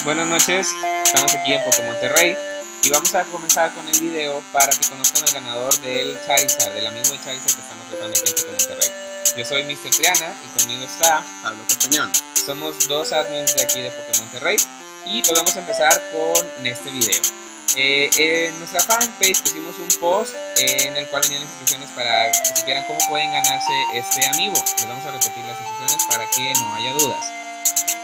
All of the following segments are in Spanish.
Buenas noches. Estamos aquí en Pokémon Monterrey y vamos a comenzar con el video para que conozcan al ganador del Charizard, del amigo de Charizard que estamos tratando aquí en Pokémon Monterrey. Yo soy Mr. Triana y conmigo está Pablo Castañón. Somos dos admins de aquí de Pokémon Monterrey y pues vamos a empezar con este video. Eh, en nuestra fanpage pusimos un post en el cual venían las instrucciones para que supieran cómo pueden ganarse este amigo. Les vamos a repetir las instrucciones para que no haya dudas.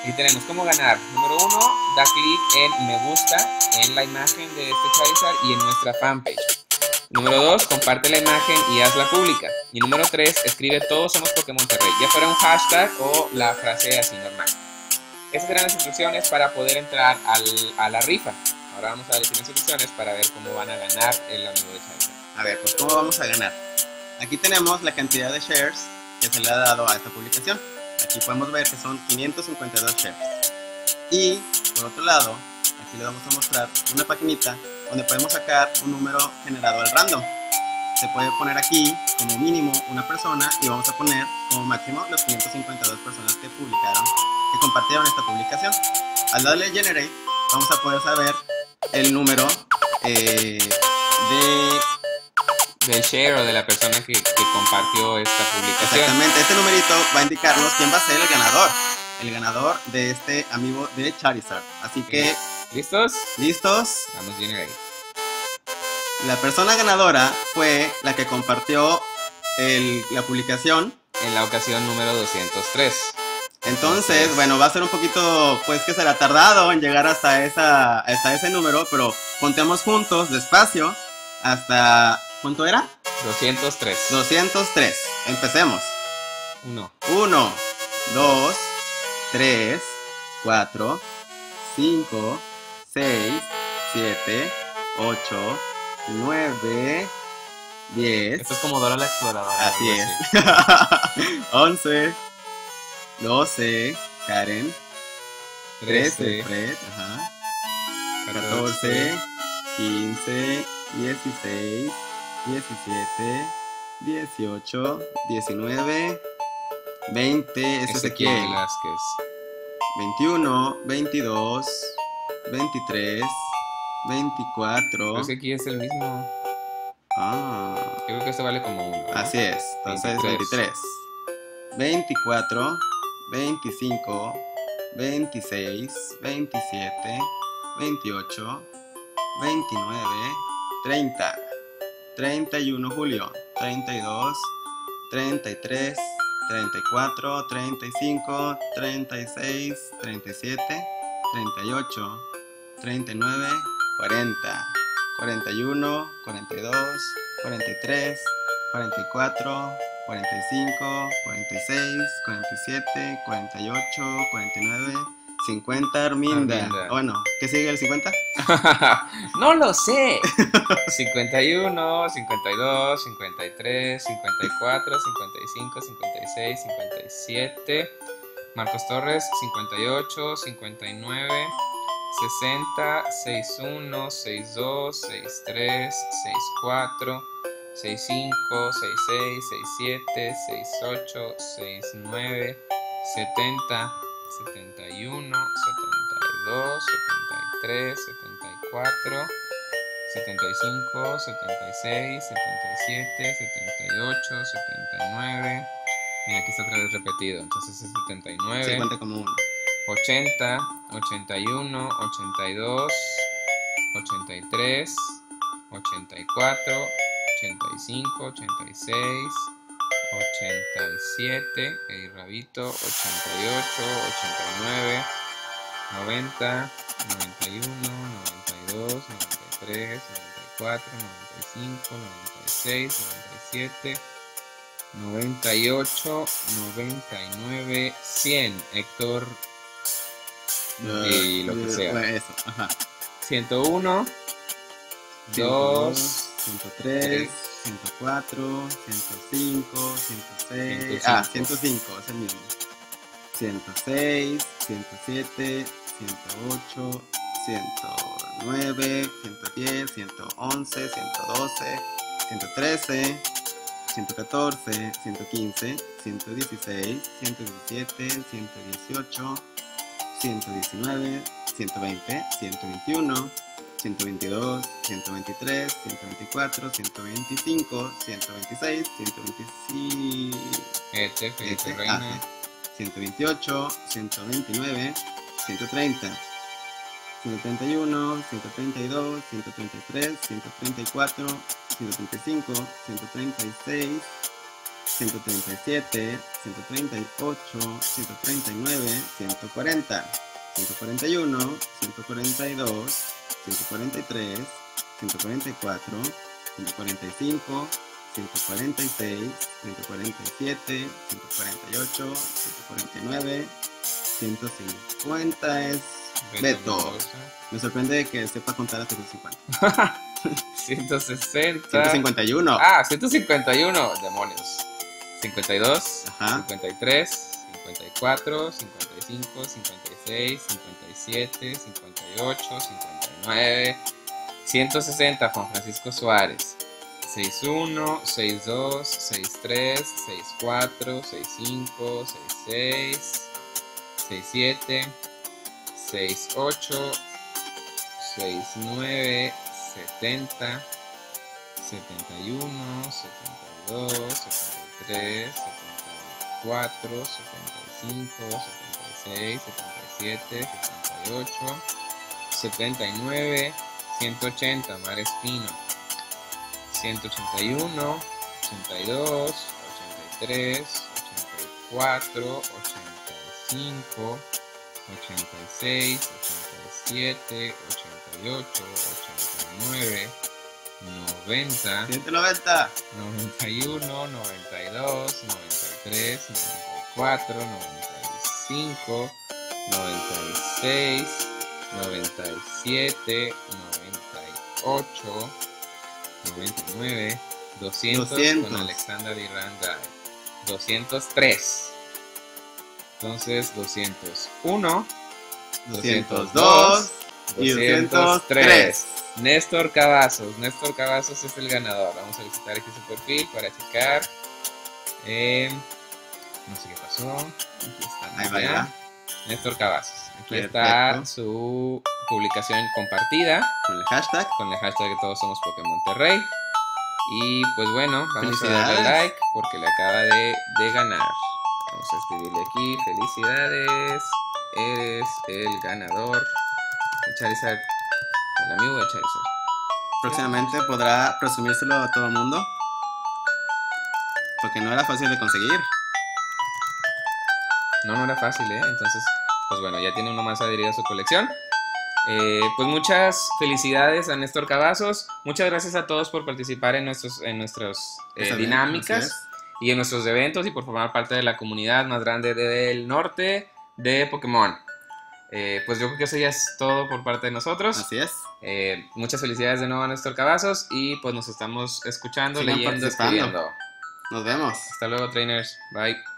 Aquí tenemos cómo ganar. Número uno, da clic en me gusta en la imagen de este Charizard y en nuestra fanpage. Número dos, comparte la imagen y hazla pública. Y número tres, escribe todos somos Pokémon Monterrey, ya fuera un hashtag o la frase así normal. Estas serán las instrucciones para poder entrar al, a la rifa. Ahora vamos a decir instrucciones para ver cómo van a ganar el amigo de Charizard. A ver, pues ¿cómo vamos a ganar? Aquí tenemos la cantidad de shares que se le ha dado a esta publicación. Aquí podemos ver que son 552 shares. Y por otro lado, aquí le vamos a mostrar una paginita donde podemos sacar un número generado al random. Se puede poner aquí como mínimo una persona y vamos a poner como máximo los 552 personas que publicaron, que compartieron esta publicación. Al darle generate, vamos a poder saber el número eh, de del share o de la persona que, que, compartió esta publicación. Exactamente, este numerito va a indicarnos quién va a ser el ganador. El ganador de este amigo de Charizard. Así que. ¿Listos? ¿Listos? Vamos bien ahí. La persona ganadora fue la que compartió el, la publicación. En la ocasión número 203. Entonces, bueno, va a ser un poquito, pues que será tardado en llegar hasta, esa, hasta ese número, pero contemos juntos, despacio, hasta... ¿Cuánto era? 203. 203. Empecemos. 1. 1, 2, 3, 4, 5, 6, 7, 8, 9, 10. Esto es como Dora la Exploradora. Así es. 11, 12, Karen. 13, Fred. Ajá. 14, 15, 16, 17, 18, 19, 20, es Ezequiel. Velázquez. 21, 22, 23, 24. Ese aquí es el mismo. Ah. Creo que este vale como uno. ¿no? Así es, entonces 23. 24, 25, 26, 27, 28, 29, 30, 31 Julio, 32, 33, 34, 35, 36, 37, 38, 39, 40, 41, 42, 43, 44, 45, 46, 47, 48, 49, 50 Arminda. Arminda. Bueno, ¿qué sigue el 50? no lo sé. 51, 52, 53, 54, 55, 56, 57. Marcos Torres, 58, 59, 60, 61, 62, 63, 64, 65, 66, 67, 68, 69, 70, 71, 72, 73, 74, 75, 76, 77, 78, 79. Mira, aquí está otra vez repetido. Entonces es 79. Se cuenta como uno. 80, 81, 82, 83, 84, 85, 86, 87, el rabito, 88, 89, 90, 91, 92, 93, 94, 95, 96, 97, 98, 99, 100. Héctor y lo que sea. Bueno, eso, ajá. 101, 2, 103, 104, 105, 106. 105. Ah, 105, es el mismo. 106, 107, 108, 109, 110, 111, 112, 113, 114, 115, 116, 117, 118, 119, 120, 121, 122, 123, 124, 125, 126, 125, Este, este, Reina. ah, sí, 128, 129, 130, 131, 132, 133, 134, 135, 136, 137, 138, 139, 140, 141, 142, 143, 144, 145, 146, 147, 148, 149, 150 es Beto. Me sorprende que sepa contar hasta 150. 160. 151. Ah, 151. Demonios. 52. Ajá. 53. 54. 55. 56. 57. 58. 59. 160. Juan Francisco Suárez. 61, 62, 63, 64, 65, 66, 67, 68, 69, 70, 71, 72, 73, 74, 75, 76, 77, 78, 79, 180, Mar Espino, 181, 82, 83, 84, 85, 86, 87, 88, 89, 90, 190. 91, 92, 93, 94, 95, 96, 97, 98, 99, 200, 200. con Alexander y Randall. 203. Entonces 201, 202 y 203. Néstor Cavazos. Néstor Cavazos es el ganador. Vamos a visitar aquí su perfil para checar. Eh, no sé qué pasó. Aquí está. Ahí va, ya. Néstor Cavazos. Aquí está su publicación compartida Con el hashtag. con el hashtag de todos somos Pokémon Monterrey. Y pues bueno, vamos a darle like porque le acaba de, de ganar. Vamos a escribirle aquí, felicidades, eres el ganador. Charizard, el amigo de Charizard. Próximamente podrá presumírselo a todo el mundo. Porque no era fácil de conseguir. No, no era fácil, ¿eh? Entonces, pues bueno, ya tiene uno más adherido a su colección. Eh, pues muchas felicidades a Néstor Cavazos. Muchas gracias a todos por participar en, nuestros, en nuestras eh, dinámicas. y en nuestros eventos y por formar parte de la comunidad más grande del norte de Pokémon. Eh, pues yo creo que eso ya es todo por parte de nosotros. Así es. Eh, muchas felicidades de nuevo a Néstor Cavazos y pues nos estamos escuchando, Sigan leyendo, escribiendo. Nos vemos. Hasta luego, trainers. Bye.